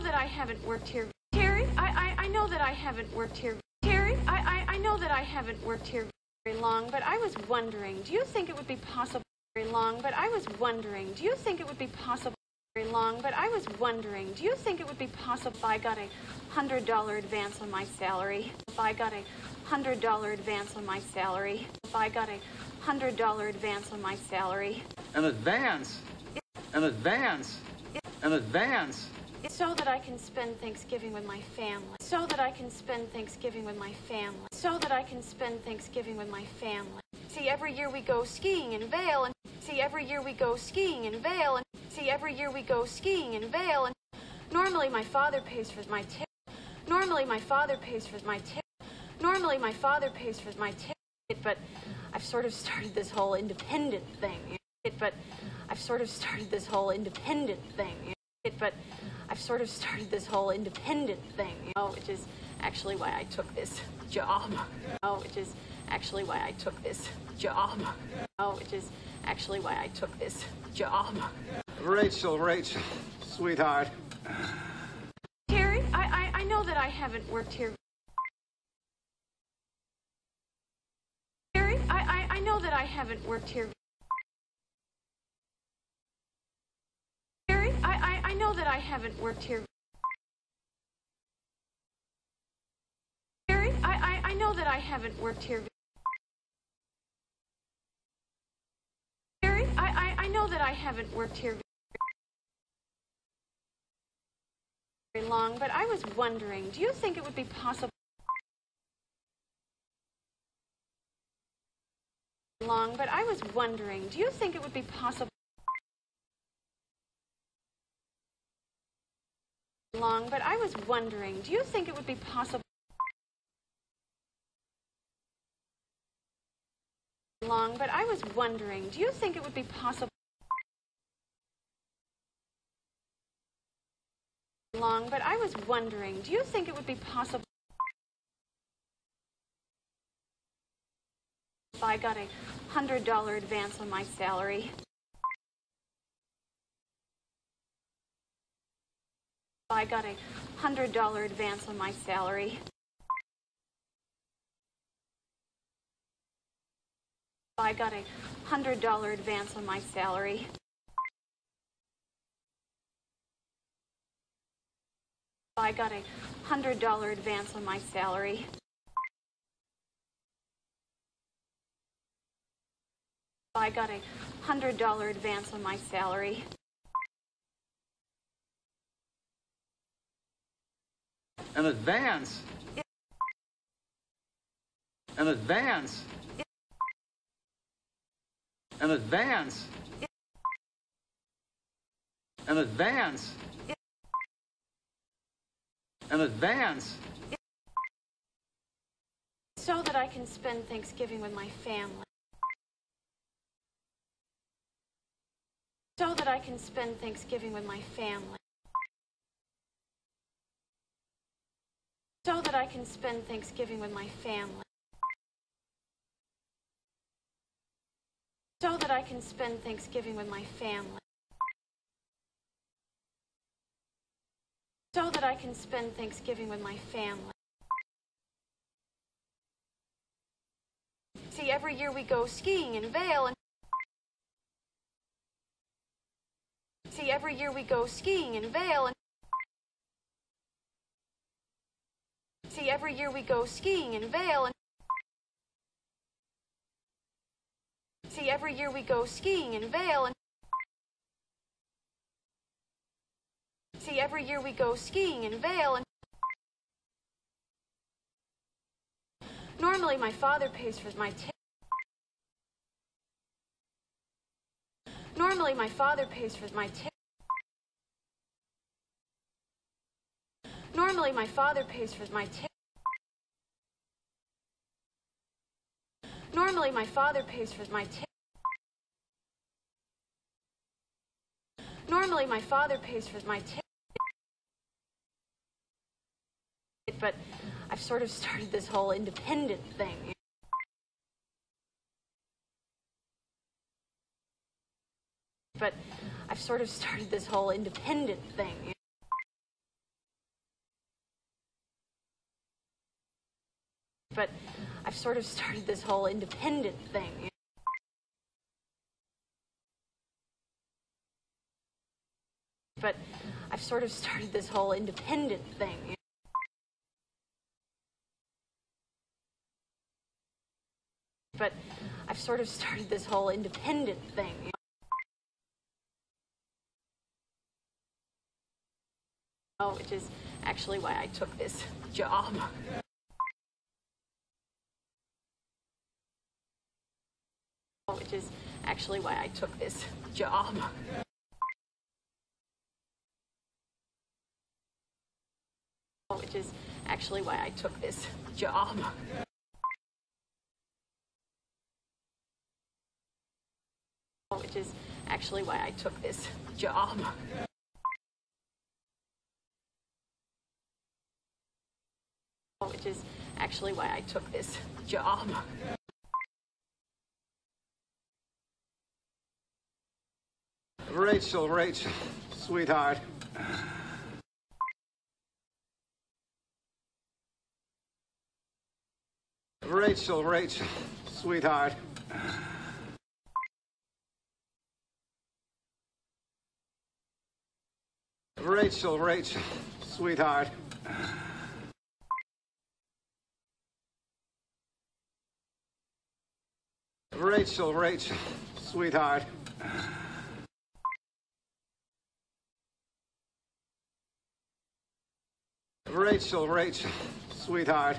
know that I haven't worked here. Terry, I, I, I know that I haven't worked here. Terry, I, I, I know that I haven't worked here very long, but I was wondering, do you think it would be possible very long, but I was wondering, do you think it would be possible very long, but I was wondering, do you think it would be possible if I got a hundred dollar advance on my salary? If I got a hundred dollar advance on my salary? If I got a hundred dollar advance on my salary? An advance? An advance? An advance? So that I can spend Thanksgiving with my family. So that I can spend Thanksgiving with my family. So that I can spend Thanksgiving with my family. See, every year we go skiing in Vail, and see, every year we go skiing in Vail, and see, every year we go skiing in Vail, and normally my father pays for my tip. Normally my father pays for my tip. Normally my father pays for my ticket, but I've sort of started this whole independent thing. But I've sort of started this whole independent thing. But I've sort of started this whole independent thing, you know, which is actually why I took this job. You know, which is actually why I took this job. You know, which is actually why I took this job. Rachel, Rachel, sweetheart. Terry, I, I, I know that I haven't worked here. Terry, I, I, I know that I haven't worked here. Know that I haven't worked here. Terry, I, I, I know that I haven't worked here. Terry, I, I, I know that I haven't worked here very long, but I was wondering, do you think it would be possible long, but I was wondering, do you think it would be possible long, but I was wondering, do you think it would be possible long, but I was wondering, do you think it would be possible long, but I was wondering, do you think it would be possible if I got a hundred dollar advance on my salary? I got a hundred dollar advance on my salary? I got a hundred dollar advance on my salary? I got a hundred dollar advance on my salary. I got a hundred dollar advance on my salary. An advance? An advance? An advance? An advance? An advance? So that I can spend Thanksgiving with my family. So that I can spend Thanksgiving with my family. So that I can spend Thanksgiving with my family. So that I can spend Thanksgiving with my family. So that I can spend Thanksgiving with my family. See, every year we go skiing in Vail, and see, every year we go skiing in Vail, and see, every year we go skiing in Vail, and see, every year we go skiing in Vail, and see, every year we go skiing in Vail, and normally my father pays for my. Normally my father pays for my ticket. Normally my father pays for my ticket. Normally my father pays for my ticket. Normally my father pays for my ticket. But I've sort of started this whole independent thing. But I've sort of started this whole independent thing. Sort of started this whole independent thing. But I've sort of started this whole independent thing. But I've sort of started this whole independent thing. Oh, which is actually why I took this job. Which is actually why I took this job. Which is actually why I took this job. Which is actually why I took this job. Which is actually why I took this job. Rachel, Rachel, sweetheart. Rachel, Rachel, sweetheart. Rachel, Rachel, sweetheart. Rachel, Rachel, sweetheart. Rachel, Rachel, sweetheart.